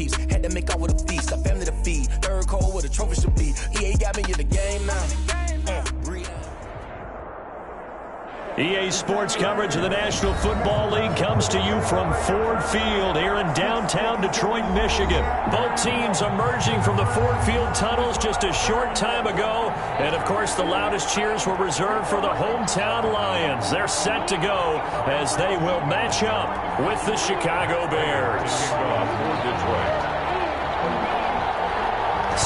Chiefs. Had to make out with a feast, a family to feed. Third cold where the trophy should be. EA got me in the game now. Uh, EA Sports coverage of the National Football League comes to you from Ford Field here in downtown Detroit, Michigan. Both teams emerging from the Ford Field tunnels just a short time ago. And, of course, the loudest cheers were reserved for the hometown Lions. They're set to go as they will match up with the Chicago Bears.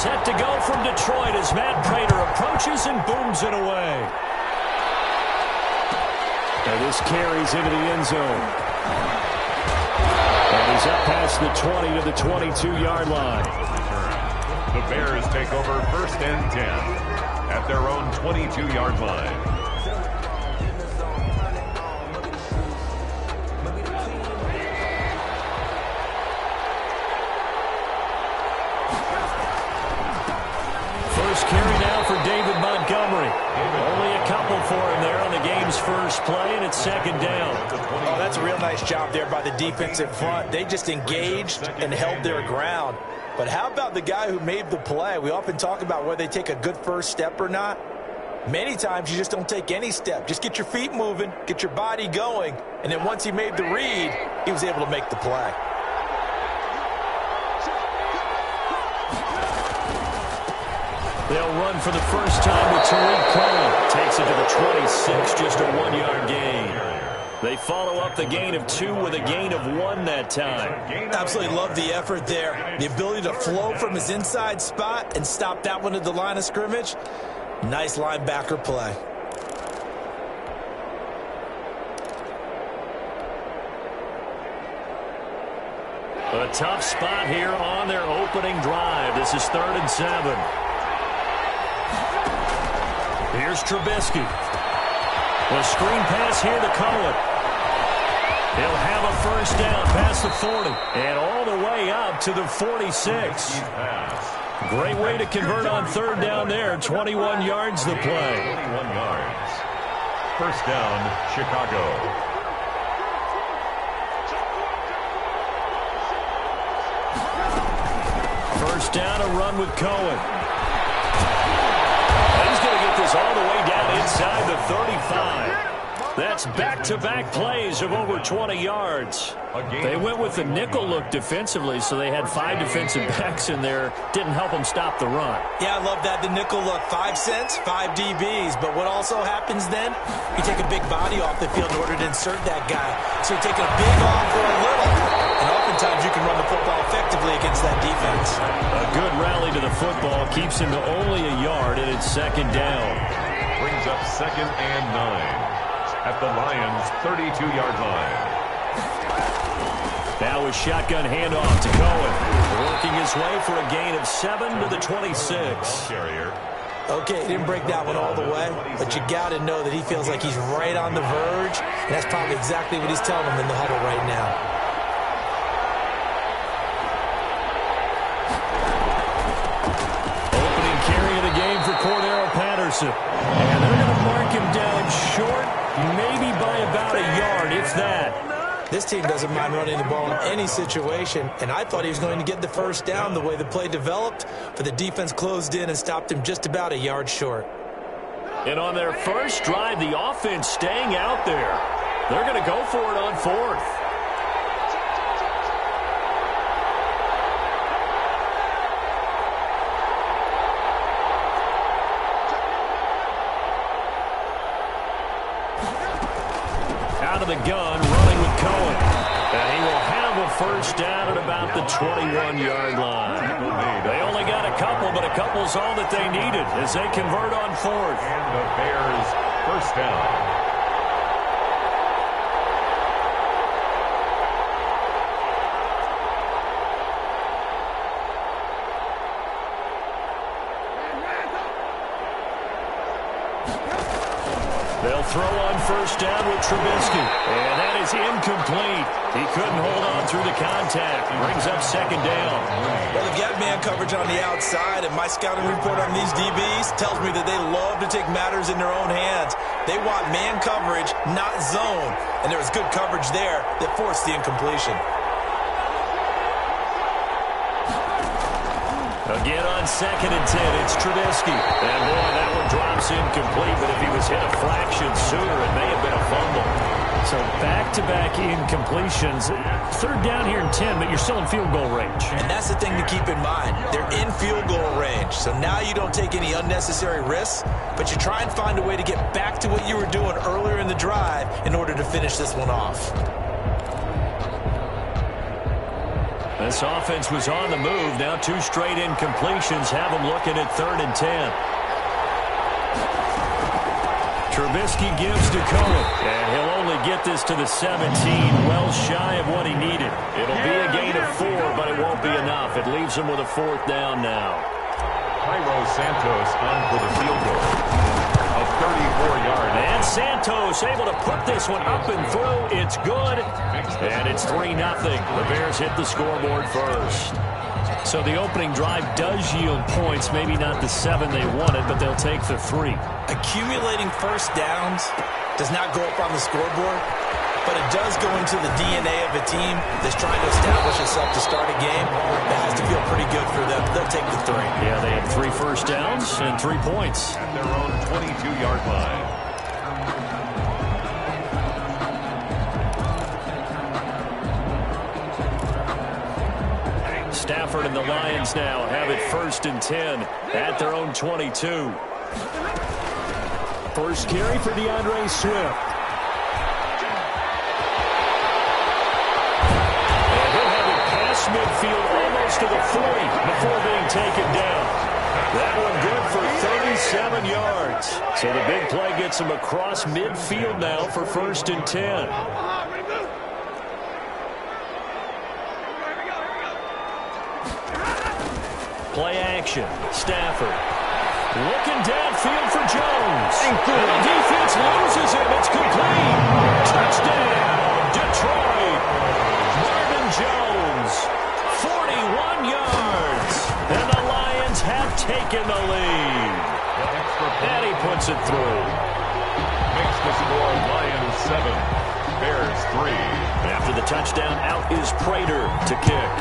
Set to go from Detroit as Matt Prater approaches and booms it away. And this carries into the end zone. And he's up past the 20 to the 22-yard line. The Bears take over first and 10 at their own 22-yard line. For him there on the game's first play, and it's second down. Oh, that's a real nice job there by the defensive front. They just engaged and held their ground. But how about the guy who made the play? We often talk about whether they take a good first step or not. Many times you just don't take any step. Just get your feet moving, get your body going, and then once he made the read, he was able to make the play. They'll run for the first time with Tarik Cohen. Takes it to the 26, just a one-yard gain. They follow up the gain of two with a gain of one that time. Absolutely love the effort there. The ability to flow from his inside spot and stop that one at the line of scrimmage. Nice linebacker play. A tough spot here on their opening drive. This is third and seven. Here's Trubisky. The screen pass here to Cohen. He'll have a first down past the 40 and all the way up to the 46. Great way to convert on third down there. 21 yards the play. 21 yards. First down, Chicago. First down, a run with Cohen. This all the way down inside the 35. That's back-to-back -back plays of over 20 yards. They went with the nickel look defensively, so they had five defensive backs in there. Didn't help them stop the run. Yeah, I love that, the nickel look. Five cents, five DBs. But what also happens then, you take a big body off the field in order to insert that guy. So you're taking a big off for a little. And oftentimes you can run the football effectively against that defense. A good rally to the football keeps him to only a yard, and it's second down. Brings up second and nine at the Lions' 32-yard line. Now a shotgun handoff to Cohen. Working his way for a gain of seven to the 26. Carrier. Okay, he didn't break that one all the way, but you got to know that he feels like he's right on the verge, and that's probably exactly what he's telling him in the huddle right now. And they're going to mark him down short, maybe by about a yard, if that. This team doesn't mind running the ball in any situation, and I thought he was going to get the first down the way the play developed, but the defense closed in and stopped him just about a yard short. And on their first drive, the offense staying out there. They're going to go for it on fourth. Couple, but a couple's all that they needed as they convert on fourth. And the Bears first down. They'll throw on first down with Trubisky. And that is incomplete. He couldn't hold on through the contact. Brings up second down. Well, they've man coverage on the outside, and my scouting report on these DBs tells me that they love to take matters in their own hands. They want man coverage, not zone. And there was good coverage there that forced the incompletion. Again on second and ten, it's Trubisky. And boy, that one drops incomplete, but if he was hit a fraction sooner, it may have been a fumble. So back-to-back -back incompletions. Third down here in 10, but you're still in field goal range. And that's the thing to keep in mind. They're in field goal range. So now you don't take any unnecessary risks, but you try and find a way to get back to what you were doing earlier in the drive in order to finish this one off. This offense was on the move. Now two straight incompletions have them looking at third and ten. Trubisky gives to Cohen. And he'll only get this to the 17, well shy of what he needed. It'll be a gain of four, but it won't be enough. It leaves him with a fourth down now. Cairo Santos on for the field goal. A 34-yard. And Santos able to put this one up and through. It's good. And it's 3-0. The Bears hit the scoreboard first. So the opening drive does yield points, maybe not the seven they wanted, but they'll take the three. Accumulating first downs does not go up on the scoreboard, but it does go into the DNA of a team that's trying to establish itself to start a game. That has to feel pretty good for them. They'll take the three. Yeah, they had three first downs and three points. At their own 22-yard line. Stafford and the Lions now have it first and 10 at their own 22. First carry for D'Andre Swift. To the 40 before being taken down. That one good for 37 yards. So the big play gets him across midfield now for first and 10. Play action. Stafford. Looking downfield for Jones. And the defense loses him. It's complete. Touchdown, Detroit. Marvin Jones. 41 yards. And the Lions have taken the lead. And he puts it through. Makes the score Lions 7, Bears 3. After the touchdown, out is Prater to kick.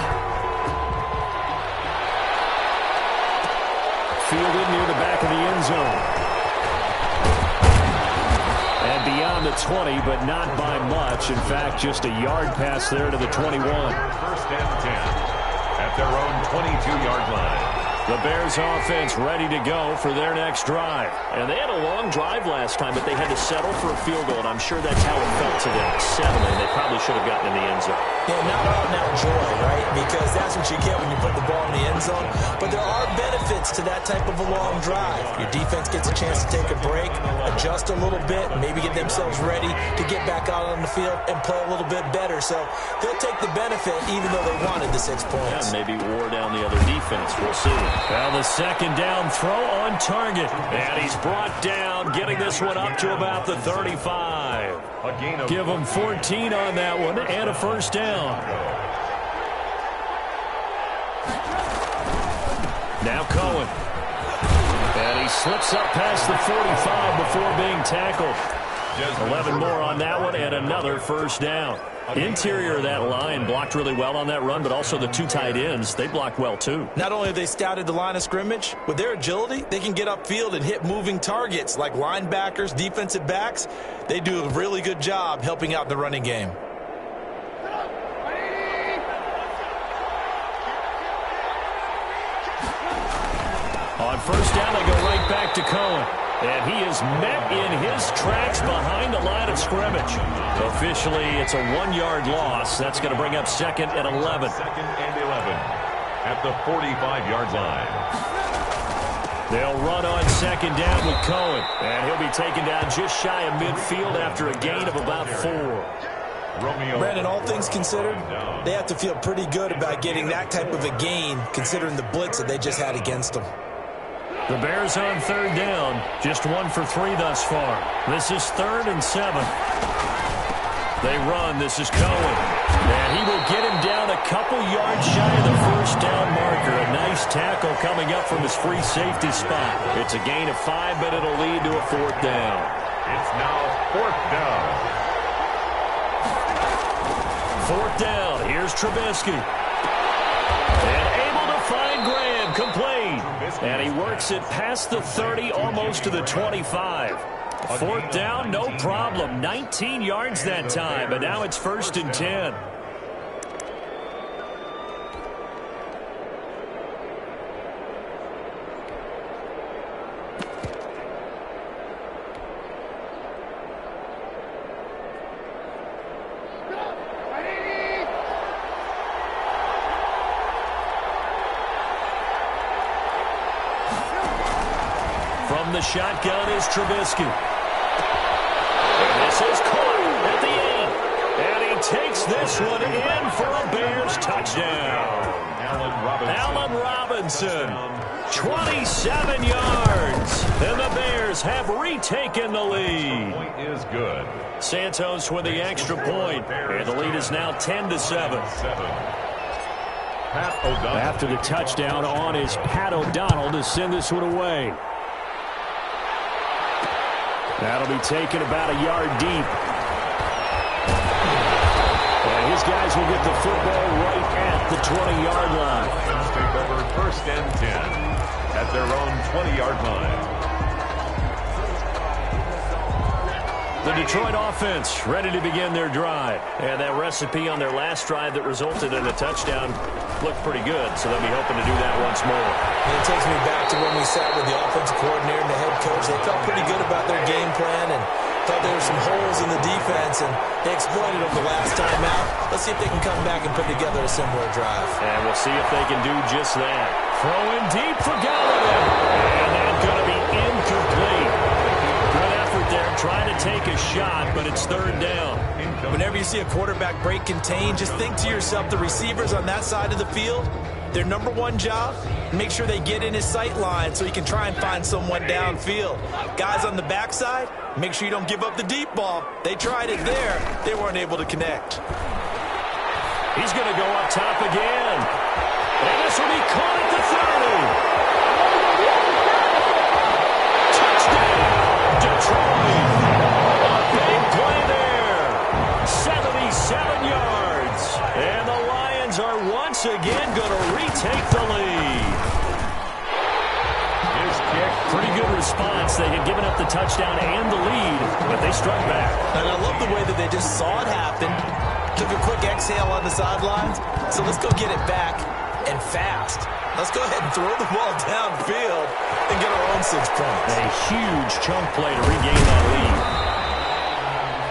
Fielded near the back of the end zone. And beyond the 20, but not by much. In fact, just a yard pass there to the 21. First and 10 at their own 22-yard line. The Bears offense ready to go for their next drive. And they had a long drive last time, but they had to settle for a field goal, and I'm sure that's how it felt to them. Settling, they probably should have gotten in the end zone. Yeah, not out and out joy, right? Because that's what you get when you put the ball in the end zone. But there are benefits to that type of a long drive. Your defense gets a chance to take a break, adjust a little bit, maybe get themselves ready to get back out on the field and play a little bit better. So they'll take the benefit even though they wanted the six points. Yeah, maybe wore down the other defense. We'll see. Well, the second down throw on target. And he's brought down, getting this one up to about the 35. Give him 14 on that one and a first down. Now Cohen. And he slips up past the 45 before being tackled. 11 more on that one and another first down. Interior of that line blocked really well on that run, but also the two tight ends, they blocked well too. Not only have they scouted the line of scrimmage, with their agility, they can get upfield and hit moving targets like linebackers, defensive backs. They do a really good job helping out the running game. On first down, they go right back to Cohen. And he is met in his tracks behind the line of scrimmage. Officially, it's a one-yard loss. That's going to bring up second and 11. Second and 11 at the 45-yard line. They'll run on second down with Cohen. And he'll be taken down just shy of midfield after a gain of about four. Romeo. Brandon, all things considered, they have to feel pretty good about getting that type of a gain considering the blitz that they just had against them. The Bears on third down. Just one for three thus far. This is third and seven. They run. This is Cohen. And he will get him down a couple yards shy of the first down marker. A nice tackle coming up from his free safety spot. It's a gain of five, but it'll lead to a fourth down. It's now fourth down. Fourth down. Here's Trubisky. And able to find Graham. Complete And he works it past the 30, almost to the 25. Fourth down, no problem. 19 yards that time, but now it's first and 10. From the shotgun is Trubisky. And this is caught at the end. And he takes this one in for a Bears touchdown. Allen Robinson, 27 yards. And the Bears have retaken the lead. Point is good. Santos with the extra point, And the lead is now 10 to 7. Seven. Pat O'Donnell. After the touchdown on is Pat O'Donnell to send this one away. That'll be taken about a yard deep. And his guys will get the football right at the 20-yard line. Take over first and 10 at their own 20-yard line. The Detroit offense ready to begin their drive. And that recipe on their last drive that resulted in a touchdown looked pretty good, so they'll be hoping to do that once more. And it takes me back to when we sat with the offensive coordinator and the head coach. They felt pretty good about their game plan and thought there were some holes in the defense, and they exploited them the last time out. Let's see if they can come back and put together a similar drive. And we'll see if they can do just that. Throwing deep for Golladay. And that's going to be incomplete. Trying to take a shot, but it's third down. Whenever you see a quarterback break contain, just think to yourself, the receivers on that side of the field, their number one job, make sure they get in his sight line so he can try and find someone downfield. Guys on the backside, make sure you don't give up the deep ball. They tried it there. They weren't able to connect. He's going to go up top again. And this will be caught at the 30. Once again going to retake the lead. His kick. Pretty good response. They had given up the touchdown and the lead, but they struck back. And I love the way that they just saw it happen, took a quick exhale on the sidelines. So let's go get it back and fast. Let's go ahead and throw the ball downfield and get our own six points. A huge chunk play to regain that lead.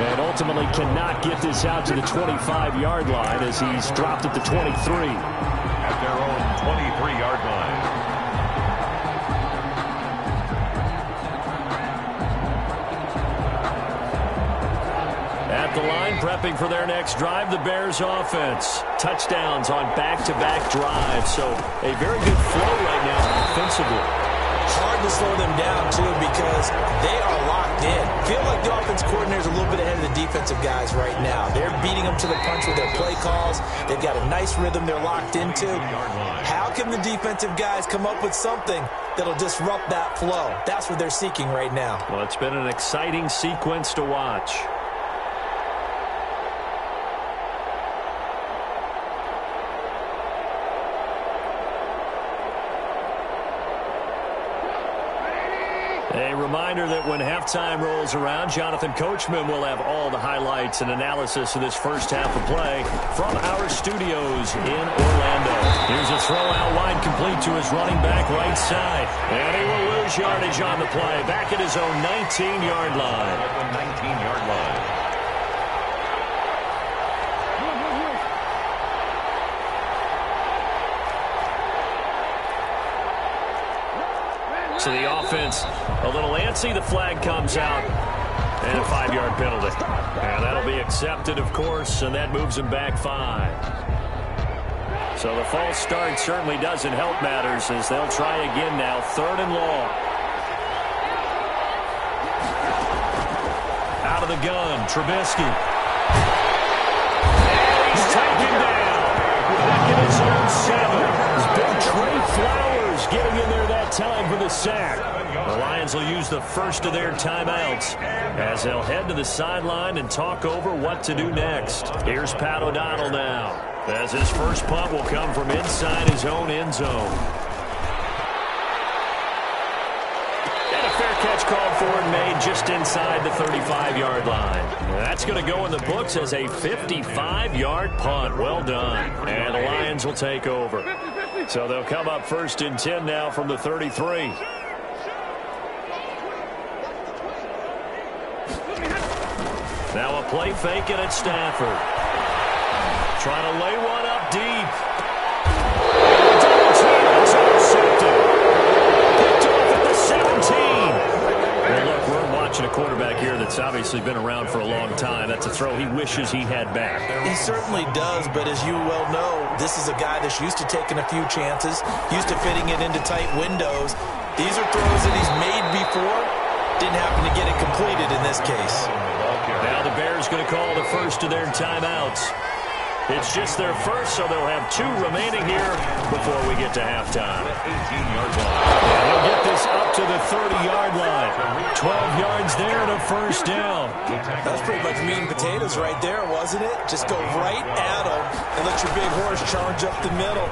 And ultimately cannot get this out to the 25-yard line as he's dropped at the 23. At their own 23-yard line. At the line, prepping for their next drive, the Bears offense. Touchdowns on back-to-back drives. So a very good flow right now offensively. To slow them down, too, because they are locked in. Feel like the offense coordinator is a little bit ahead of the defensive guys right now. They're beating them to the punch with their play calls. They've got a nice rhythm they're locked into. How can the defensive guys come up with something that'll disrupt that flow? That's what they're seeking right now. Well, it's been an exciting sequence to watch. A reminder that when halftime rolls around, Jonathan Coachman will have all the highlights and analysis of this first half of play from our studios in Orlando. Here's a throw out wide complete to his running back right side. And he will lose yardage on the play. Back at his own 19-yard line. 19-yard line. So the offense a little antsy. The flag comes out. And a five-yard penalty. And that'll be accepted, of course, and that moves him back five. So the false start certainly doesn't help matters as they'll try again now. Third and long. Out of the gun, Trubisky. And he's taken down. Back in his own seven. It's big Trey Flowers getting in there that time for the sack. The Lions will use the first of their timeouts as they'll head to the sideline and talk over what to do next. Here's Pat O'Donnell now as his first punt will come from inside his own end zone. And a fair catch called for and made just inside the 35-yard line. That's going to go in the books as a 55-yard punt. Well done. And the Lions will take over. So they'll come up first and 10 now from the 33. Now a play fake and it's Stafford. Trying to lay one up deep. Intercepted. Picked off at the 17. Well, look, we're watching a quarterback here that's obviously been around for a long time. That's a throw he wishes he had back. He certainly does, but as you well know, this is a guy that's used to taking a few chances, used to fitting it into tight windows. These are throws that he's made before. Didn't happen to get it completed in this case. Now the Bears going to call the first of their timeouts. It's just their first, so they'll have two remaining here before we get to halftime. 18-yard line. And they'll get this up to the 30-yard line. 12 yards there and a first down. That was pretty much meat and potatoes right there, wasn't it? Just go right at them and let your big horse charge up the middle.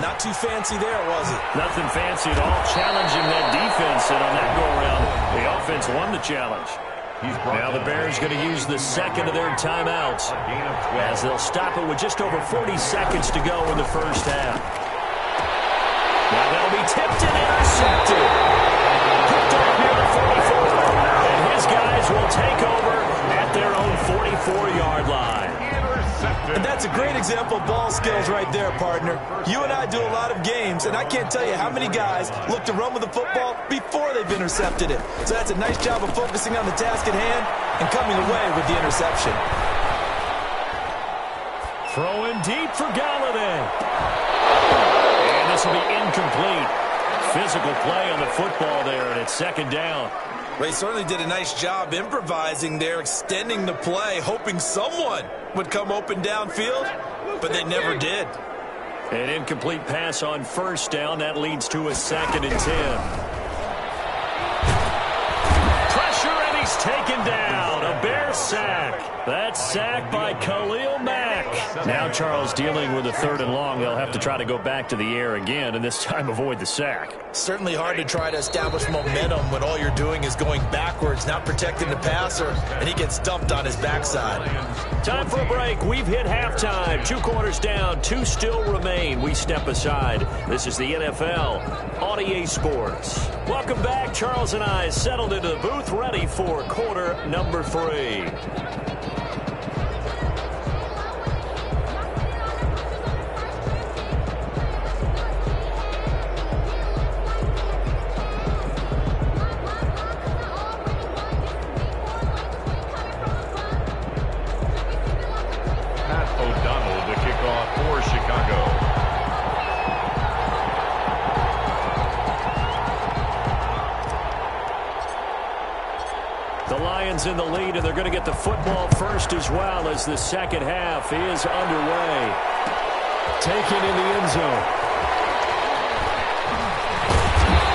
Not too fancy there, was it? Nothing fancy at all, challenging that defense, and on that go-around, the offense won the challenge. Now the Bears going to use the second of their timeouts as they'll stop it with just over 40 seconds to go in the first half. Now that'll be tipped and intercepted. Picked up near the 44. And his guys will take over at their own 44-yard line. And that's a great example of ball skills right there, partner. You and I do a lot of games, and I can't tell you how many guys look to run with the football before they've intercepted it. So that's a nice job of focusing on the task at hand and coming away with the interception. Throwing deep for Golladay. This will be incomplete. Physical play on the football there, and it's second down. He certainly did a nice job improvising there, extending the play, hoping someone would come open downfield, but they never did. An incomplete pass on first down. That leads to a second and ten. Pressure, and he's taken down. A bear sack. That sack by Khalil Mack. Now Charles dealing with a third and long. They'll have to try to go back to the air again, and this time avoid the sack. Certainly hard to try to establish momentum when all you're doing is going backwards, not protecting the passer, and he gets dumped on his backside. Time for a break. We've hit halftime. Two quarters down, two still remain. We step aside. This is the NFL on EA Sports. Welcome back. Charles and I settled into the booth, ready for quarter number three. Lions in the lead, and they're going to get the football first as well as the second half is underway. Taken in the end zone.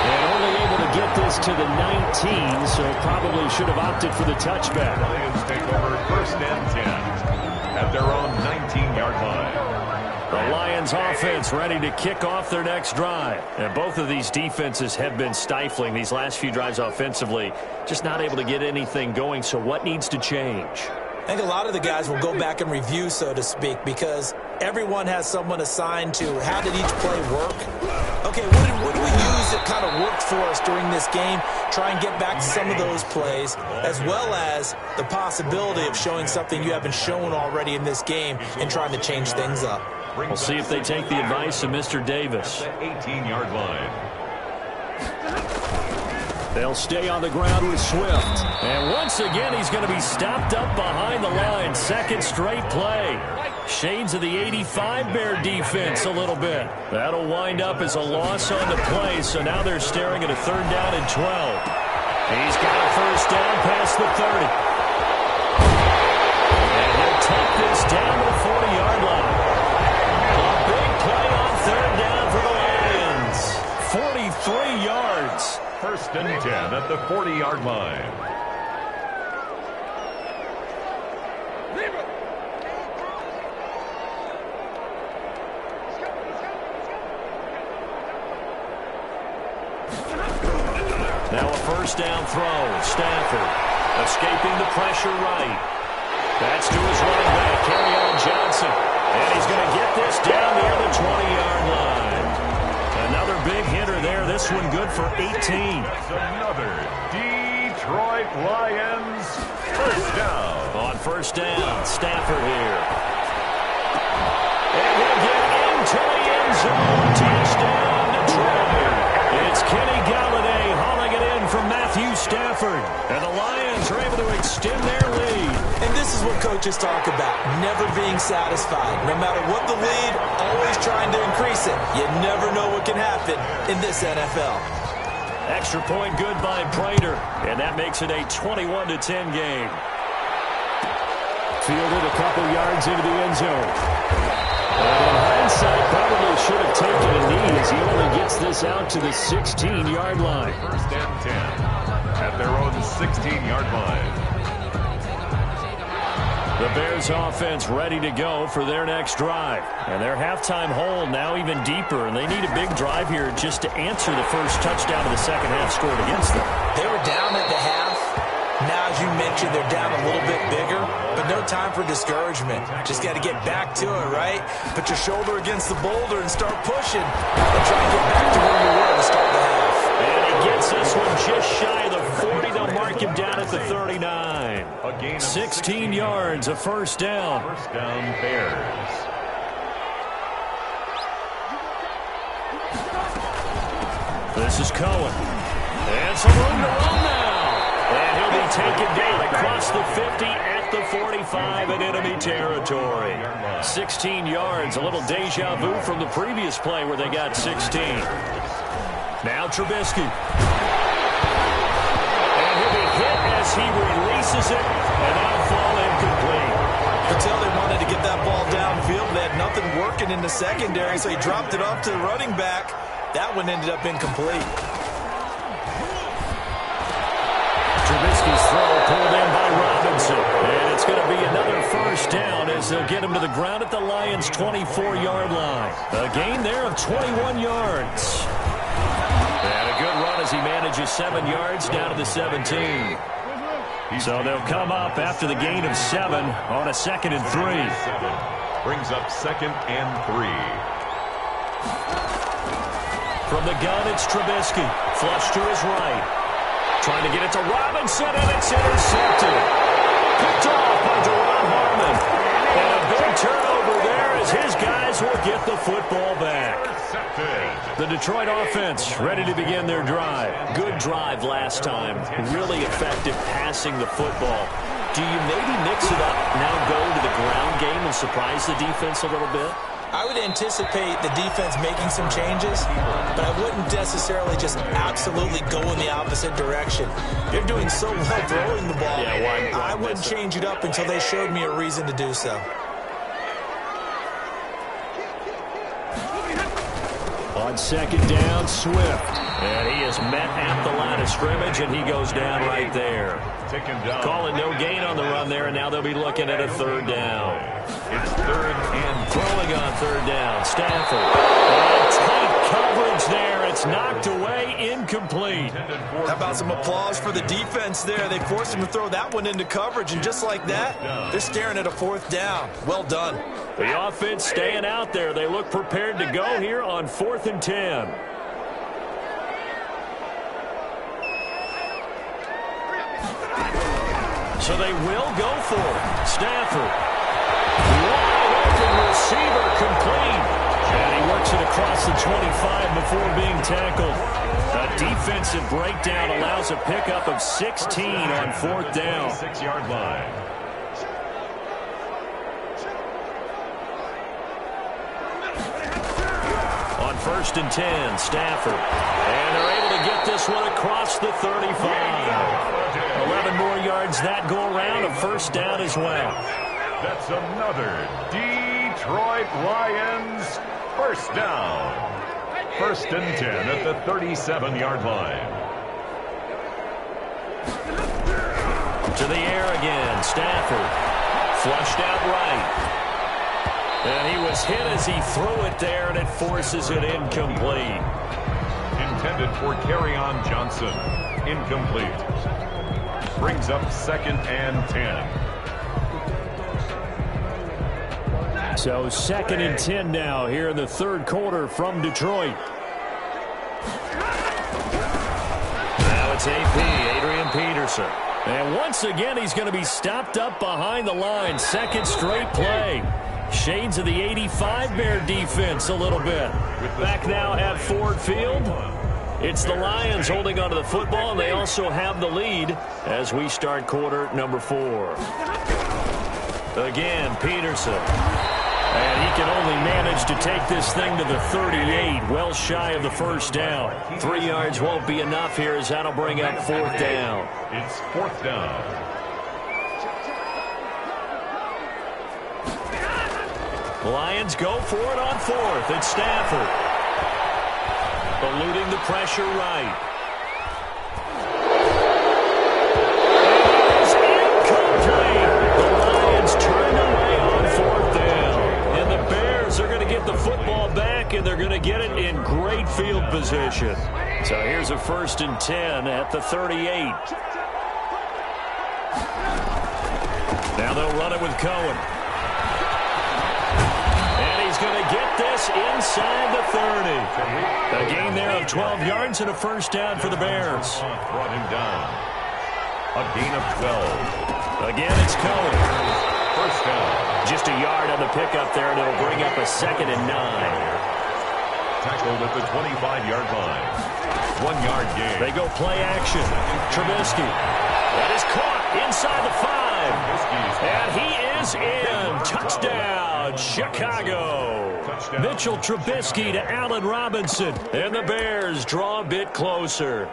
And only able to get this to the 19, so probably should have opted for the touchback. Lions take over first and 10 at their own 19-yard line. The Lions offense ready to kick off their next drive. And both of these defenses have been stifling these last few drives offensively. Just not able to get anything going. So what needs to change? I think a lot of the guys will go back and review, so to speak, because everyone has someone assigned to how did each play work. Okay, what did, what did we use that kind of worked for us during this game? Try and get back to some of those plays, as well as the possibility of showing something you haven't shown already in this game and trying to change things up. We'll see if they take the advice of Mr. Davis. 18-yard line. They'll stay on the ground with Swift. And once again, he's going to be stopped up behind the line. Second straight play. Shades of the 85 Bear defense a little bit. That'll wind up as a loss on the play, so now they're staring at a third down and 12. He's got a first down past the 30. And he'll take this down to 40. First and 10 at the 40-yard line. Now a first down throw. Stafford escaping the pressure right. That's to his running back, Kerryon Johnson. And he's going to get this down near the 20-yard line. This one good for 18. Another Detroit Lions first down. On first down, Stafford here. And he'll get into the end zone. Touchdown, Detroit. It's Kenny Golladay hauling it in from Matthew Stafford. And the Lions are able to extend their lead. And this is what coaches talk about, never being satisfied. No matter what the lead, always trying to increase it. You never know what can happen in this NFL. Extra point good by Prater. And that makes it a 21-10 game. Fielded a couple yards into the end zone. And in hindsight, probably should have taken a knee as he only gets this out to the 16-yard line. First and 10 at their own 16-yard line. The Bears offense ready to go for their next drive. And their halftime hole now even deeper, and they need a big drive here just to answer the first touchdown of the second half scored against them. They were down at the half. Now, as you mentioned, they're down a little bit bigger, but no time for discouragement. Just got to get back to it, right? Put your shoulder against the boulder and start pushing and try to get back to where you were to start the half. And he gets this one just shy of the 40. They'll mark him down at the 39. A gain of 16 yards, a first down. First down Bears. This is Cohen. And some room to run now. And he'll be taken down across the 50 at the 45 in enemy territory. 16 yards, a little deja vu from the previous play where they got 16. Now Trubisky. As he releases it, and that'll fall incomplete. Tell they wanted to get that ball downfield. They had nothing working in the secondary, so he dropped it off to the running back. That one ended up incomplete. Trubisky's throw pulled in by Robinson. And it's going to be another first down as they'll get him to the ground at the Lions' 24-yard line. A gain there of 21 yards. And a good run as he manages seven yards down to the 17. So they'll come up after the gain of seven on a second and three. Brings up second and three. From the gun, it's Trubisky. Flush to his right. Trying to get it to Robinson, and it's intercepted. Picked off by Duron Harmon. And a big turnover there as guys will get the football back. The Detroit offense ready to begin their drive. Good drive last time. Really effective passing the football. Do you maybe mix it up, now go to the ground game and surprise the defense a little bit? I would anticipate the defense making some changes, but I wouldn't necessarily just absolutely go in the opposite direction. They're doing so well throwing the ball. Yeah, why- why I wouldn't change it up until they showed me a reason to do so. On second down, Swift. And he is met at the line of scrimmage, and he goes down right there. Calling no gain on the run there, and now they'll be looking at a third down. It's third and Throwing on third down, Stafford. And tight coverage there. It's knocked away, incomplete. How about some applause for the defense there? They forced him to throw that one into coverage, and just like that, they're staring at a fourth down. Well done. The offense staying out there. They look prepared to go here on fourth and ten. So they will go for it. Stafford. Wide open receiver complete. It across the 25 before being tackled. A defensive breakdown allows a pickup of 16 on fourth down. six-yard line. On first and 10, Stafford. And they're able to get this one across the 35. 11 more yards that go around, a first down as well. That's another Detroit Lions first down. First and 10 at the 37-yard line. To the air again, Stafford. Flushed out right. And he was hit as he threw it there, and it forces it incomplete. intended for Kerryon Johnson. Incomplete. Brings up second and 10. So second and 10 now here in the third quarter from Detroit. Now it's AP, Adrian Peterson. And once again, he's going to be stopped up behind the line. Second straight play. Shades of the 85 Bear defense a little bit. Back now at Ford Field. It's the Lions holding onto the football, and they also have the lead as we start quarter number four. Again, Peterson. And he can only manage to take this thing to the 38, well shy of the first down. Three yards won't be enough here as that'll bring up fourth down. It's fourth down. Lions go for it on fourth. It's Stafford. Eluding the pressure right. And they're going to get it in great field position. So here's a first and 10 at the 38. Now they'll run it with Cohen. And he's going to get this inside the 30. A gain there of 12 yards and a first down for the Bears. Brought him down. A gain of 12. Again, it's Cohen. First down. Just a yard on the pickup there, and it'll bring up a second and nine. Tackled at the 25-yard line. One-yard gain. They go play action. Trubisky. That is caught inside the five. And he is in. Touchdown, Chicago. Mitchell Trubisky to Allen Robinson. And the Bears draw a bit closer.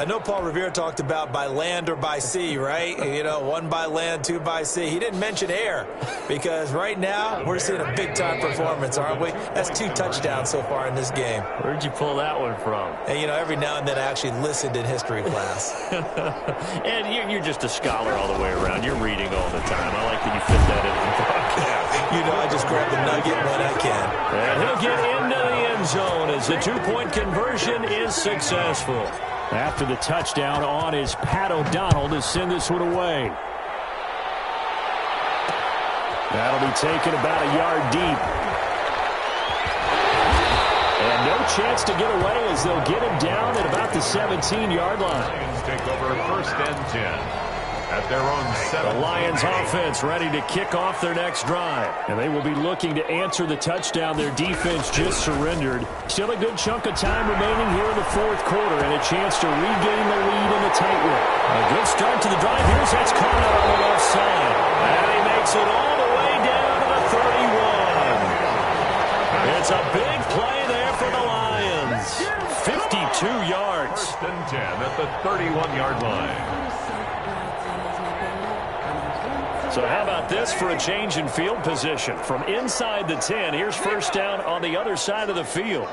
I know Paul Revere talked about by land or by sea, right? You know, one by land, two by sea. He didn't mention air because right now we're seeing a big-time performance, aren't we? That's two touchdowns so far in this game. Where'd you pull that one from? And, you know, every now and then I actually listened in history class. and you're just a scholar all the way around. You're reading all the time. I like that you fit that in the broadcast. you know, I just grab the nugget when I can. And he'll get into the end zone as the two-point conversion is successful. After the touchdown on is Pat O'Donnell to send this one away. That'll be taken about a yard deep. And no chance to get away as they'll get him down at about the 17-yard line. Take over first and 10 at their own set. The Lions offense ready to kick off their next drive. And they will be looking to answer the touchdown their defense just surrendered. Still a good chunk of time remaining here in the fourth quarter and a chance to regain the lead in the tightrope. A good start to the drive. Here's that's caught out on the left side. And he makes it all the way down to the 31. It's a big play there for the Lions. 52 yards. First and 10 at the 31-yard line. So how about this for a change in field position? From inside the 10, here's first down on the other side of the field.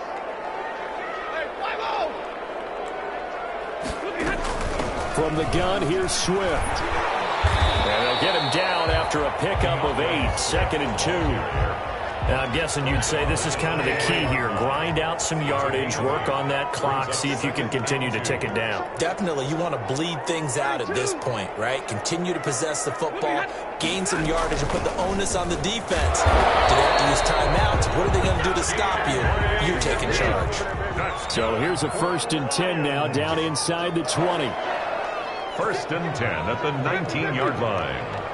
From the gun, here's Swift. And they'll get him down after a pickup of eight, second and two. Now, I'm guessing you'd say this is kind of the key here. Grind out some yardage, work on that clock, see if you can continue to tick it down. Definitely. You want to bleed things out at this point, right? Continue to possess the football, gain some yardage, and put the onus on the defense. Do they have to use timeouts? What are they going to do to stop you? You're taking charge. So here's a first and 10 now down inside the 20. First and 10 at the 19-yard line.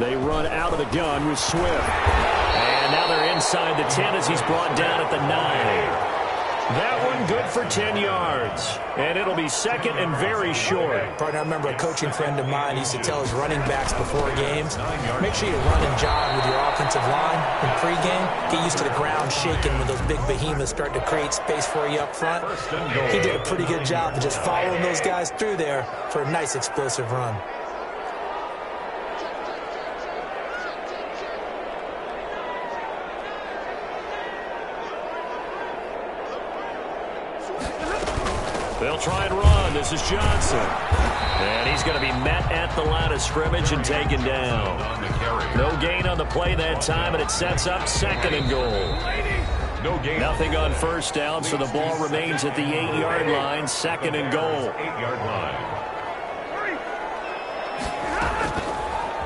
They run out of the gun with Swift. And now they're inside the 10 as he's brought down at the 9. That one good for 10 yards. And it'll be second and very short. Partner, I remember a coaching friend of mine used to tell his running backs before games, make sure you run and jog with your offensive line in pregame. Get used to the ground shaking when those big behemoths start to create space for you up front. He did a pretty good job of just following those guys through there for a nice explosive run. Try and run. This is Johnson. And he's going to be met at the line of scrimmage and taken down. No gain on the play that time, and it sets up second and goal. no gain. Nothing on first down, so the ball remains at the eight-yard line, second and goal. Eight-yard line.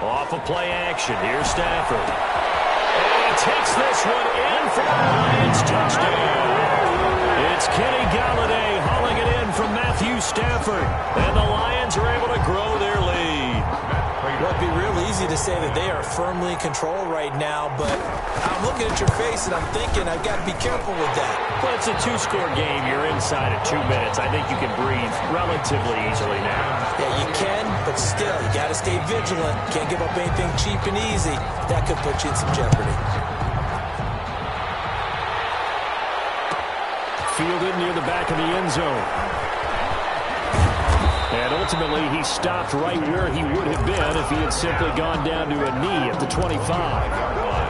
Off of play action, here's Stafford. And he takes this one in for the Lions touchdown. It's Kenny Golladay hauling it in from Matthew Stafford. And the Lions are able to grow their lead. Well, it'd be real easy to say that they are firmly in control right now, but I'm looking at your face and I'm thinking I've got to be careful with that. Well, it's a two-score game. You're inside of two minutes. I think you can breathe relatively easily now. Yeah, you can, but still, you got to stay vigilant. Can't give up anything cheap and easy. That could put you in some jeopardy. Fielded near the back of the end zone. And ultimately, he stopped right where he would have been if he had simply gone down to a knee at the 25.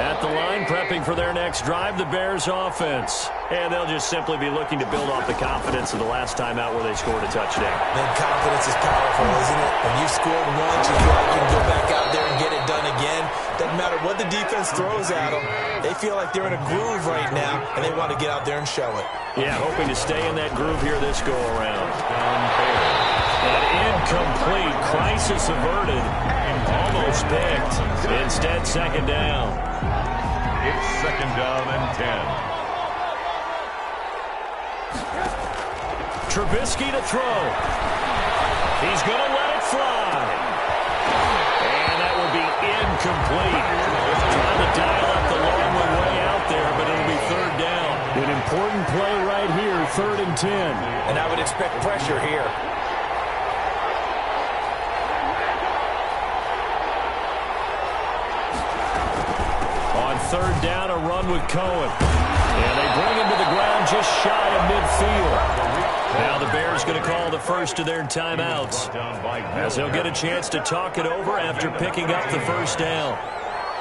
At the line, prepping for their next drive, the Bears offense. And they'll just simply be looking to build off the confidence of the last time out where they scored a touchdown. Then confidence is powerful, isn't it? When you scored once, you feel like you can go back out there and Doesn't matter what the defense throws at them. They feel like they're in a groove right now, and they want to get out there and show it. Yeah, hoping to stay in that groove here this go-around. And incomplete. Crisis averted. Almost picked. Instead, second down. It's second down and 10. Trubisky to throw. He's going to let it fly. Incomplete. Trying to dial up the long one way out there, but it'll be third down. An important play right here, third and 10. And I would expect pressure here. On third down, a run with Cohen. And they bring him to the ground just shy of midfield. Now the Bears going to call the first of their timeouts as they'll get a chance to talk it over after picking up the first down.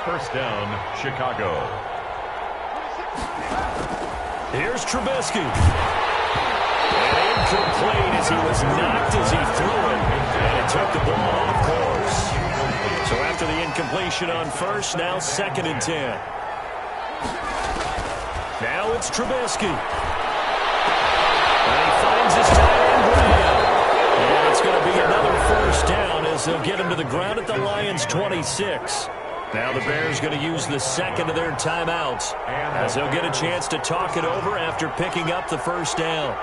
First down, Chicago. Here's Trubisky. And incomplete as he was knocked as he threw it. And he took the ball off course. So after the incompletion on first, now second and ten. Now it's Trubisky. They'll get him to the ground at the Lions' 26. Now the Bears going to use the second of their timeouts as they'll get a chance to talk it over after picking up the first down.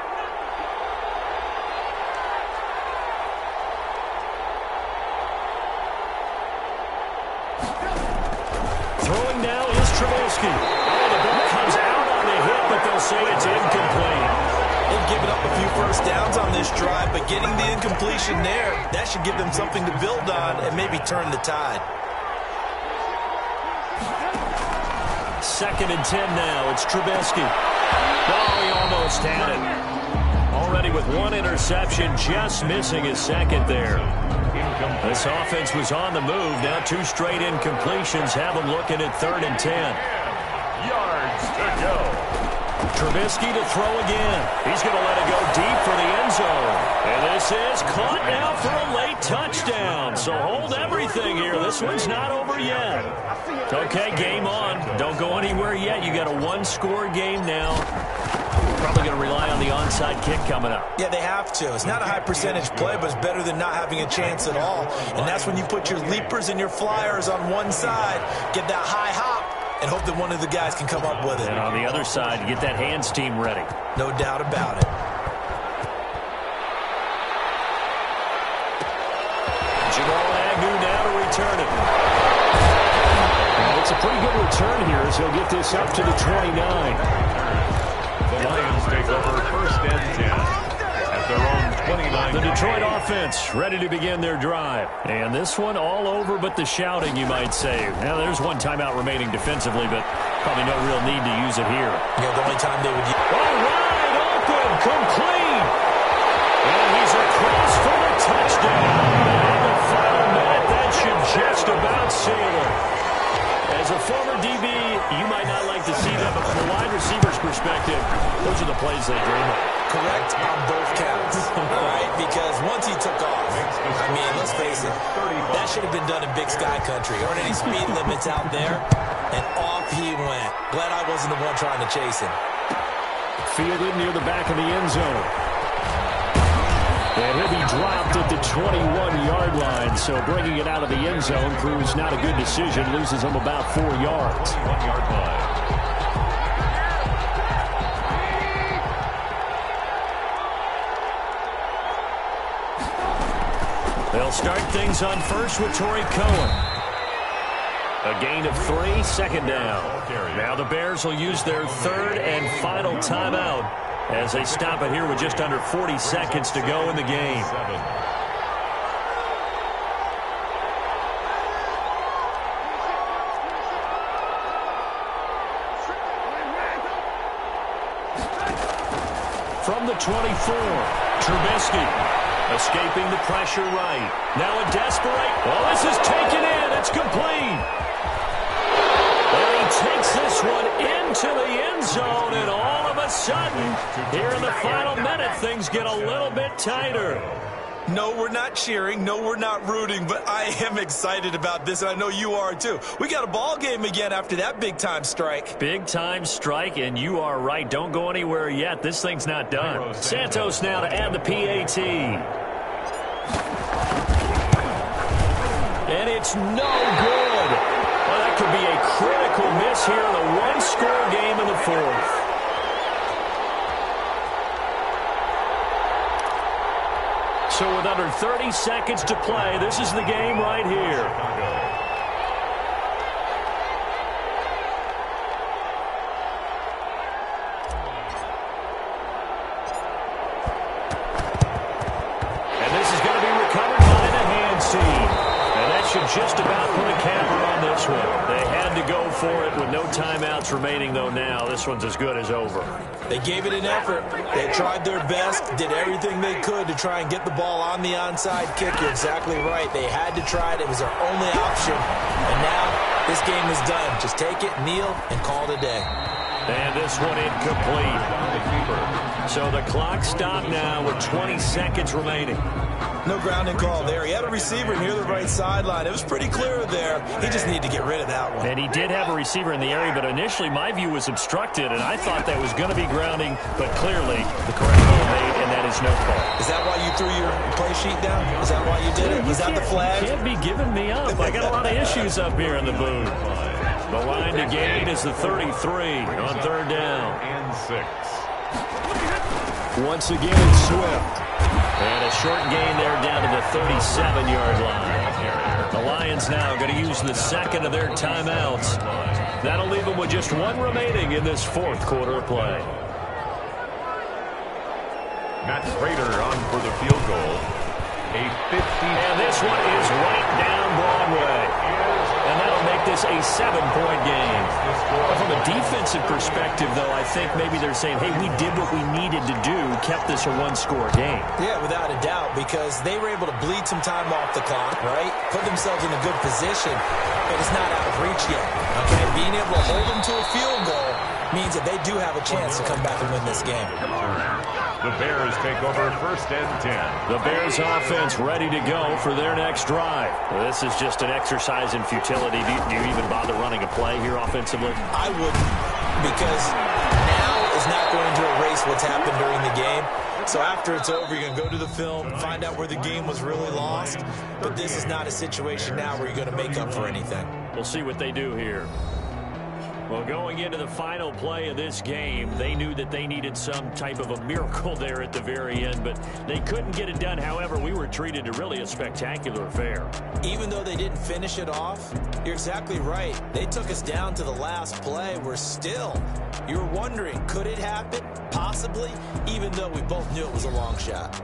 Turn the tide. Second and ten now. It's Trubisky. Oh, he almost had it. Already with one interception, just missing his second there. This offense was on the move. Now two straight incompletions have them looking at third and ten. Trubisky to throw again. He's going to let it go deep for the end zone. And this is caught now for a late touchdown. So hold everything here. This one's not over yet. Okay, game on. Don't go anywhere yet. You got a one-score game now. Probably going to rely on the onside kick coming up. Yeah, they have to. It's not a high percentage play, but it's better than not having a chance at all. And that's when you put your leapers and your flyers on one side, get that high hop, and hope that one of the guys can come up with it. And on the other side, get that hands team ready. No doubt about it. Jamal Agnew now to return it. And it's a pretty good return here as he'll get this up to the 29. The Lions take over first and The Detroit offense ready to begin their drive. And this one all over but the shouting, you might say. Now, there's one timeout remaining defensively, but probably no real need to use it here. Yeah, the only time they would use Oh, wide open, complete. And he's across for the touchdown. And the final minute, that should just about seal it. As a former DB, you might not like to see that, but from a wide receiver's perspective, those are the plays they dream of. Correct on both counts, all right? Because once he took off, I mean, let's face it, that should have been done in Big Sky Country. Aren't any speed limits out there? And off he went. Glad I wasn't the one trying to chase him. Fielded near the back of the end zone. And he'll be dropped at the 21-yard line. So bringing it out of the end zone proves not a good decision. Loses him about four yards. One-yard line. They'll start things on first with Tarik Cohen. A gain of three, second down. Now the Bears will use their third and final timeout as they stop it here with just under 40 seconds to go in the game. From the 24, Trubisky escaping the pressure right. Now a desperate. Oh, this is taken in. It's complete. And he takes this one into the end zone, and all of a sudden, here in the final minute, things get a little bit tighter. No, we're not cheering. No, we're not rooting, but I am excited about this, and I know you are too. We got a ball game again after that big-time strike. Big time strike, and you are right. Don't go anywhere yet. This thing's not done. Santos now to add the PAT. And it's no good. Well, that could be a critical miss here in a one-score game in the fourth. So with under 30 seconds to play, this is the game right here. Timeouts remaining, though, now. This one's as good as over. They gave it an effort. They tried their best, did everything they could to try and get the ball on the onside kick. You're exactly right. They had to try it. It was their only option. And now this game is done. Just take it, kneel, and call it a day. And this one incomplete. So the clock stopped now with 20 seconds remaining. No grounding call there. He had a receiver near the right sideline. It was pretty clear there. He just needed to get rid of that one. And he did have a receiver in the area, but initially my view was obstructed, and I thought that was going to be grounding, but clearly the correct call made, and that is no call. Is that why you threw your play sheet down? Is that why you did it? Was that the flag? Can't be giving me up. I got a lot of issues up here in the booth. The line to gain is the 33 on third down. And six. Once again, it's Swift. And a short gain there down to the 37-yard line. The Lions now going to use the second of their timeouts. That'll leave them with just one remaining in this fourth quarter play. Matt Prater on for the field goal. A 50. And this one is right down Broadway. This a seven-point game. But From a defensive perspective, though, I think maybe they're saying, hey, we did what we needed to do, kept this a one-score game. Yeah, without a doubt, because they were able to bleed some time off the clock, right? Put themselves in a good position, but it's not out of reach yet. Okay, being able to hold them to a field goal means that they do have a chance to come back and win this game. The Bears take over first and 10. The Bears offense ready to go for their next drive. This is just an exercise in futility. Do you, do you even bother running a play here offensively? I wouldn't, because now is not going to erase what's happened during the game. So after it's over, you're going to go to the film, find out where the game was really lost. But this is not a situation now where you're going to make up for anything. We'll see what they do here. Well, going into the final play of this game, they knew that they needed some type of a miracle there at the very end, but they couldn't get it done. However, we were treated to really a spectacular affair. Even though they didn't finish it off, you're exactly right. They took us down to the last play. We're still, you're wondering, could it happen? Possibly, even though we both knew it was a long shot.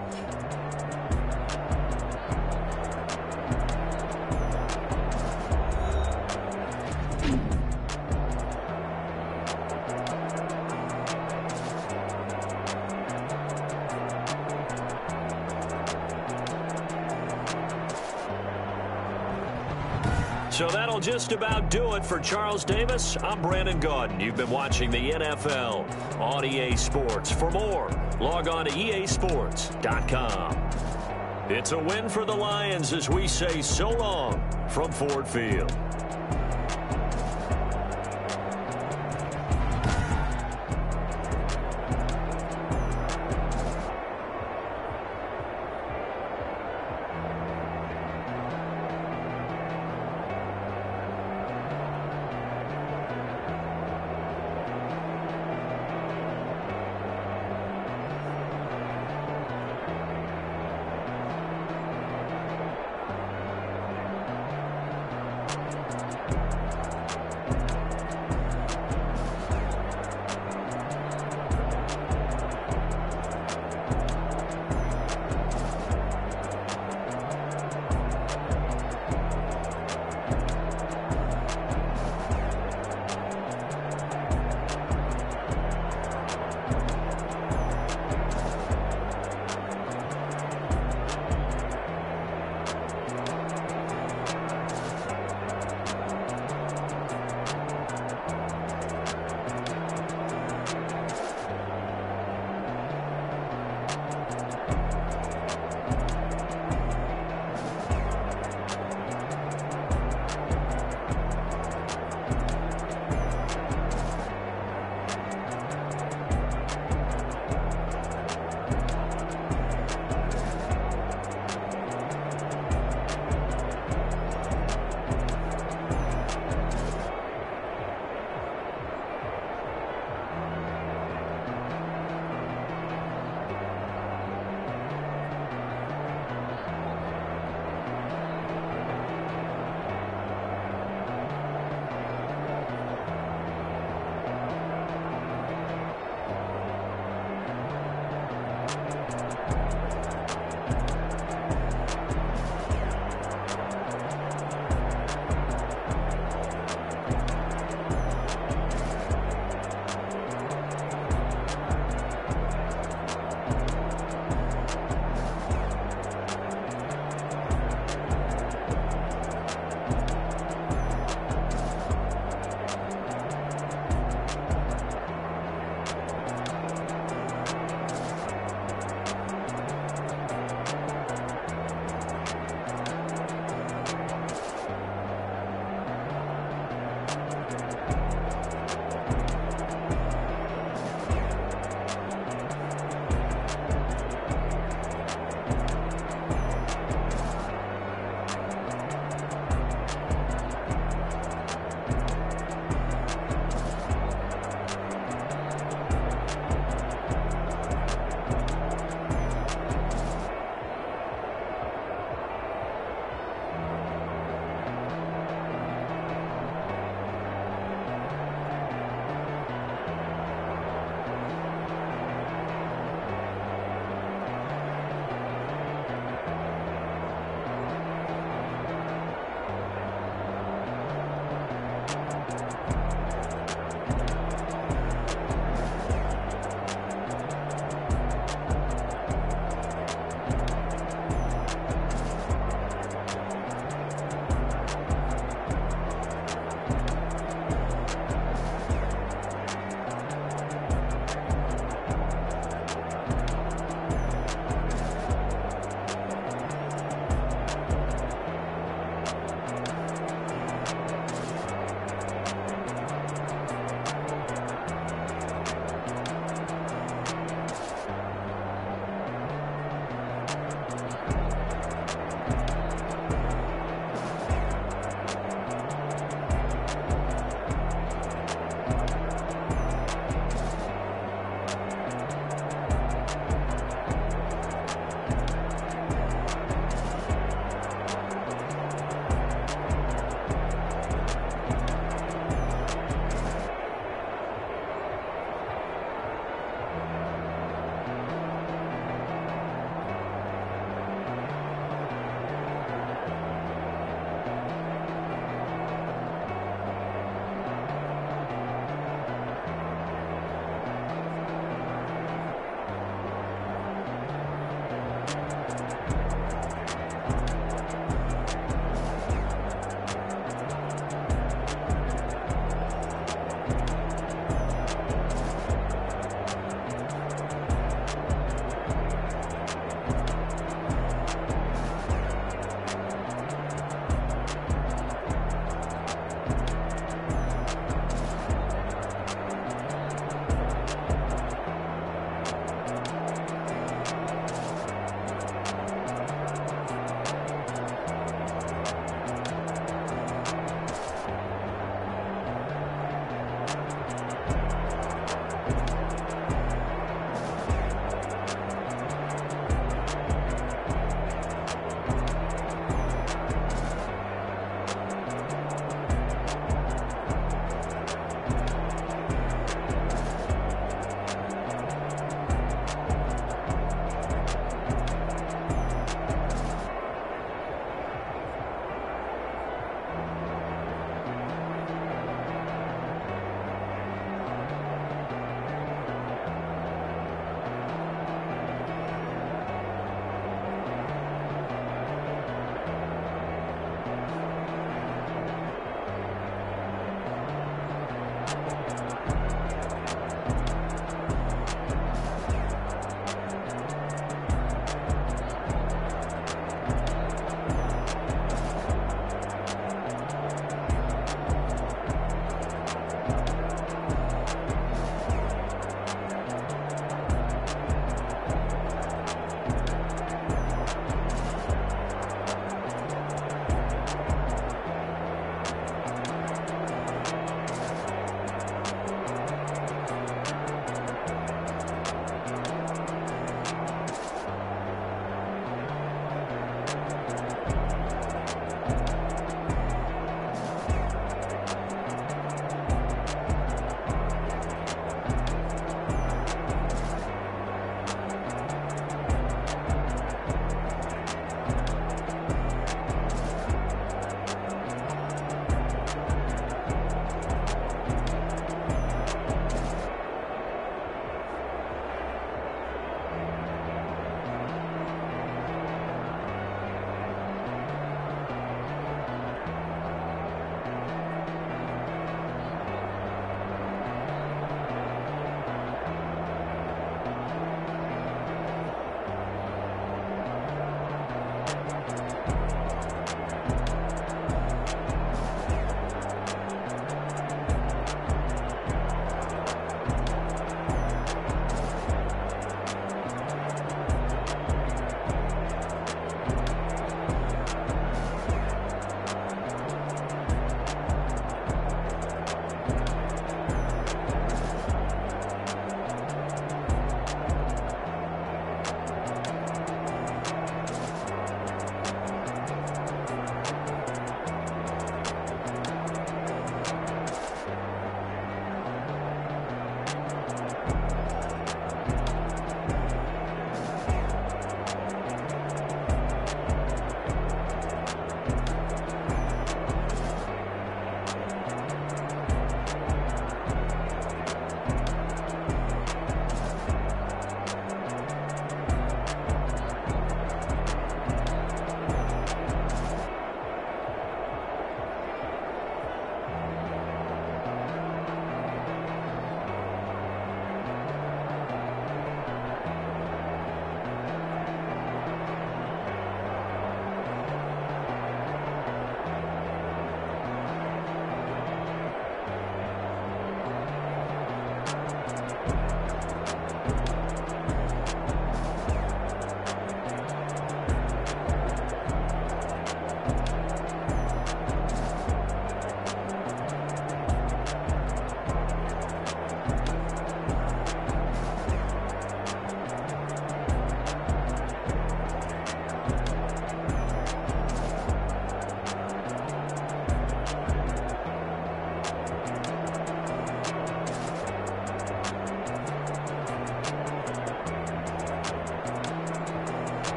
just about do it for Charles Davis. I'm Brandon Gaudin. You've been watching the NFL on EA Sports. For more, log on to easports.com. It's a win for the Lions as we say so long from Ford Field.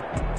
Bye.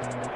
Bye.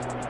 Bye.